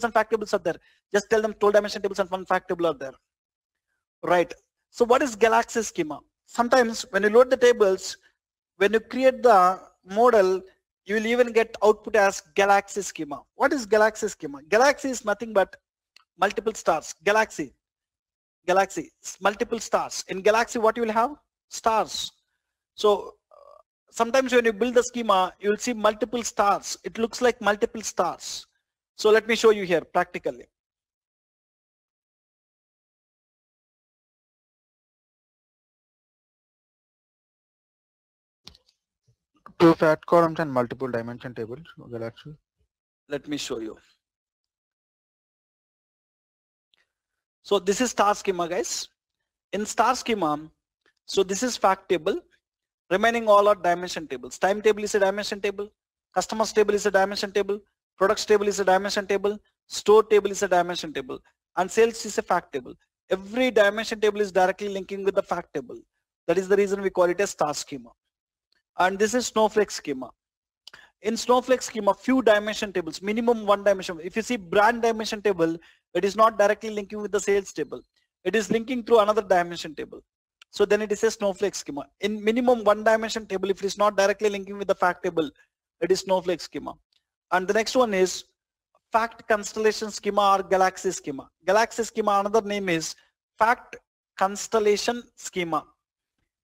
tables and fact tables are there. Just tell them 12 dimension tables and one fact table are there. Right. So what is Galaxy schema? Sometimes when you load the tables, when you create the model, you will even get output as Galaxy schema. What is Galaxy schema? Galaxy is nothing but multiple stars. Galaxy. Galaxy. Multiple stars. In Galaxy, what you will have? Stars. So uh, sometimes when you build the schema, you will see multiple stars. It looks like multiple stars. So let me show you here practically. Two fact columns and multiple dimension tables, Galaxy. Let me show you. So this is star schema guys. In star schema, so this is fact table. Remaining all are dimension tables. Time table is a dimension table. Customers table is a dimension table. Products table is a dimension table. Store table is a dimension table. And sales is a fact table. Every dimension table is directly linking with the fact table. That is the reason we call it a star schema. And this is snowflake schema. In snowflake schema, few dimension tables, minimum one dimension. If you see brand dimension table, it is not directly linking with the sales table. It is linking through another dimension table. So then it is a snowflake schema. In minimum one dimension table, if it is not directly linking with the fact table, it is snowflake schema. And the next one is fact constellation schema or galaxy schema. Galaxy schema, another name is fact constellation schema.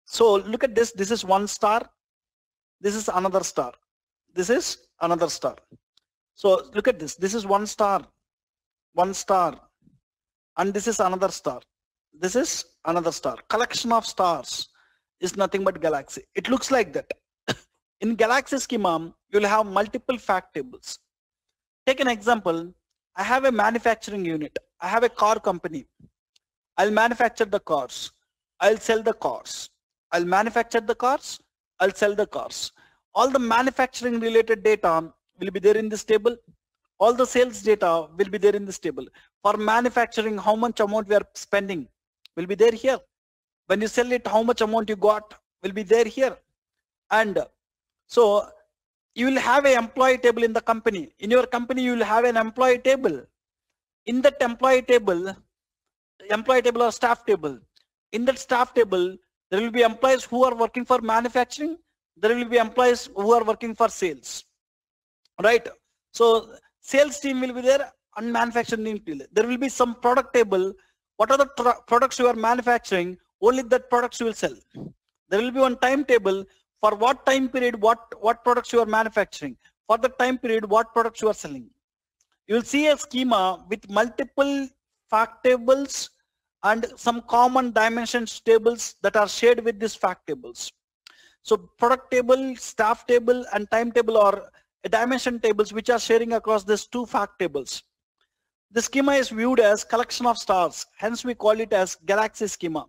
So look at this. This is one star. This is another star. This is another star. So look at this. This is one star, one star, and this is another star. This is another star. Collection of stars is nothing but galaxy. It looks like that. In galaxy schema, you'll have multiple fact tables. Take an example. I have a manufacturing unit. I have a car company. I'll manufacture the cars. I'll sell the cars. I'll manufacture the cars. I'll sell the cars. All the manufacturing related data will be there in this table. All the sales data will be there in this table. For manufacturing, how much amount we are spending will be there here. When you sell it, how much amount you got will be there here. And so you will have an employee table in the company. In your company, you will have an employee table. In that employee table, employee table or staff table, in that staff table, there will be employees who are working for manufacturing. There will be employees who are working for sales. Right? So sales team will be there and manufacturing team will. There will be some product table. What are the products you are manufacturing? Only that products you will sell. There will be one timetable for what time period, what, what products you are manufacturing. For the time period, what products you are selling. You will see a schema with multiple fact tables and some common dimensions tables that are shared with these fact tables. So product table, staff table, and timetable are dimension tables which are sharing across these two fact tables. The schema is viewed as collection of stars, hence we call it as galaxy schema.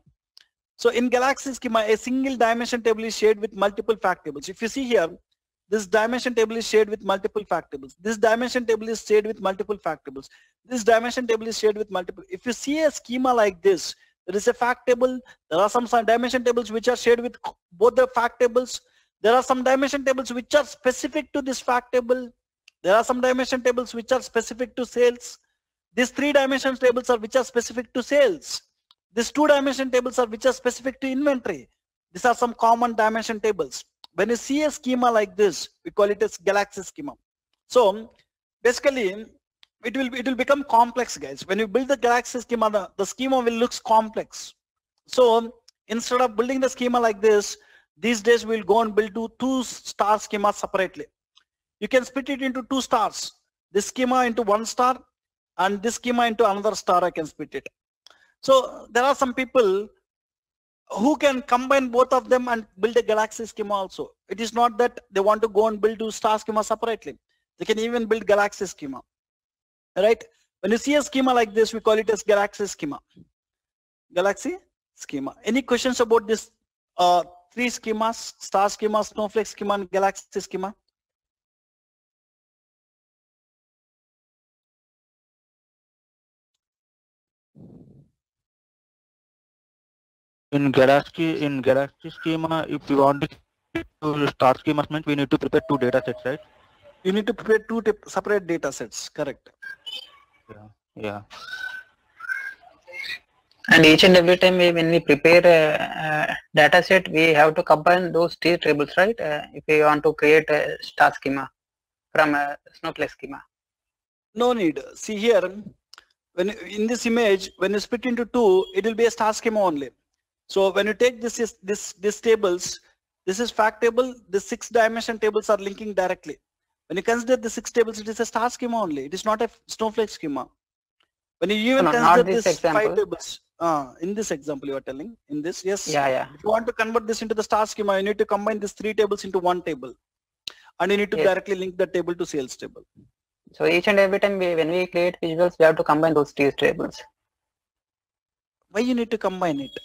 So in galaxy schema, a single dimension table is shared with multiple fact tables. If you see here, this dimension table is shared with multiple fact tables. This dimension table is shared with multiple fact tables. This dimension table is shared with multiple. If you see a schema like this, there is a fact table. There are some, some dimension tables which are shared with both the fact tables. There are some dimension tables which are specific to this fact table. There are some dimension tables which are specific to sales. These three dimension tables are which are specific to sales. These two dimension tables are which are specific to inventory. These are some common dimension tables. When you see a schema like this, we call it as galaxy schema. So basically, it will it will become complex, guys. When you build the galaxy schema, the, the schema will looks complex. So instead of building the schema like this, these days we'll go and build two, two star schemas separately. You can split it into two stars. This schema into one star and this schema into another star, I can split it. So there are some people who can combine both of them and build a galaxy schema also. It is not that they want to go and build two star schema separately. They can even build galaxy schema, right? When you see a schema like this, we call it as galaxy schema. Galaxy schema. Any questions about this uh, three schemas, star schema, snowflake schema, and galaxy schema? In Galaxy, in Galaxy schema, if you want to start schema means we need to prepare two data sets, right? You need to prepare two separate data sets, correct. Yeah. Yeah. And each and every time we, when we prepare a, a data set, we have to combine those t tables, right? Uh, if we want to create a star schema from a snowflake schema. No need. See here, when in this image, when you split into two, it will be a star schema only. So when you take this is this this tables, this is fact table. The six dimension tables are linking directly. When you consider the six tables, it is a star schema only. It is not a snowflake schema. When you even No, consider this this five tables, uh, in this example you are telling, in this, yes. Yeah, yeah. If you want to convert this into the star schema, you need to combine these three tables into one table. And you need to Yes. directly link the table to sales table. So each and every time we, when we create visuals, we have to combine those three tables. Why you need to combine it?